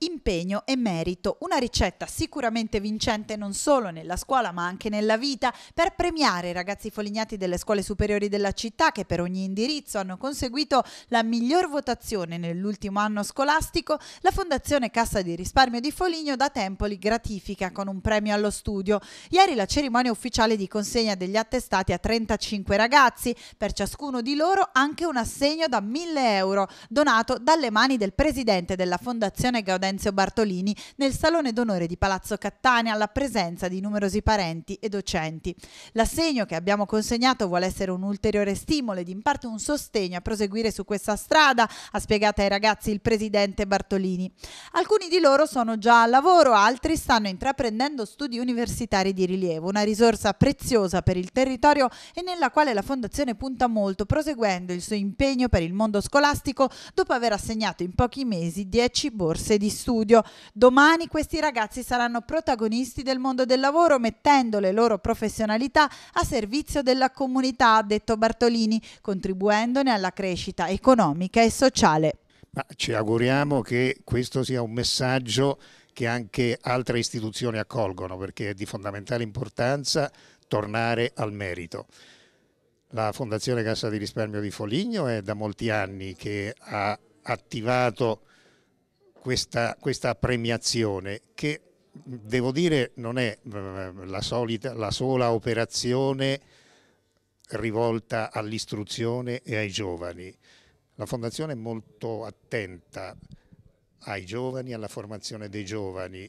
impegno e merito, una ricetta sicuramente vincente non solo nella scuola ma anche nella vita per premiare i ragazzi folignati delle scuole superiori della città che per ogni indirizzo hanno conseguito la miglior votazione nell'ultimo anno scolastico, la Fondazione Cassa di Risparmio di Foligno da tempo li gratifica con un premio allo studio. Ieri la cerimonia ufficiale di consegna degli attestati a 35 ragazzi, per ciascuno di loro anche un assegno da 1000 euro donato dalle mani del presidente della Fondazione Gaudenzio Gaudenzio Bartolini nel Salone d'Onore di Palazzo Cattanea alla presenza di numerosi parenti e docenti. L'assegno che abbiamo consegnato vuole essere un ulteriore stimolo ed in parte un sostegno a proseguire su questa strada, ha spiegato ai ragazzi il presidente Bartolini. Alcuni di loro sono già al lavoro, altri stanno intraprendendo studi universitari di rilievo, una risorsa preziosa per il territorio e nella quale la Fondazione punta molto, proseguendo il suo impegno per il mondo scolastico dopo aver assegnato in pochi mesi 10 borse di studio. Domani questi ragazzi saranno protagonisti del mondo del lavoro mettendo le loro professionalità a servizio della comunità, ha detto Bartolini, contribuendone alla crescita economica e sociale. Ma ci auguriamo che questo sia un messaggio che anche altre istituzioni accolgono perché è di fondamentale importanza tornare al merito. La Fondazione Cassa di Risparmio di Foligno è da molti anni che ha attivato questa, questa premiazione che devo dire non è eh, la, solita, la sola operazione rivolta all'istruzione e ai giovani. La Fondazione è molto attenta ai giovani, alla formazione dei giovani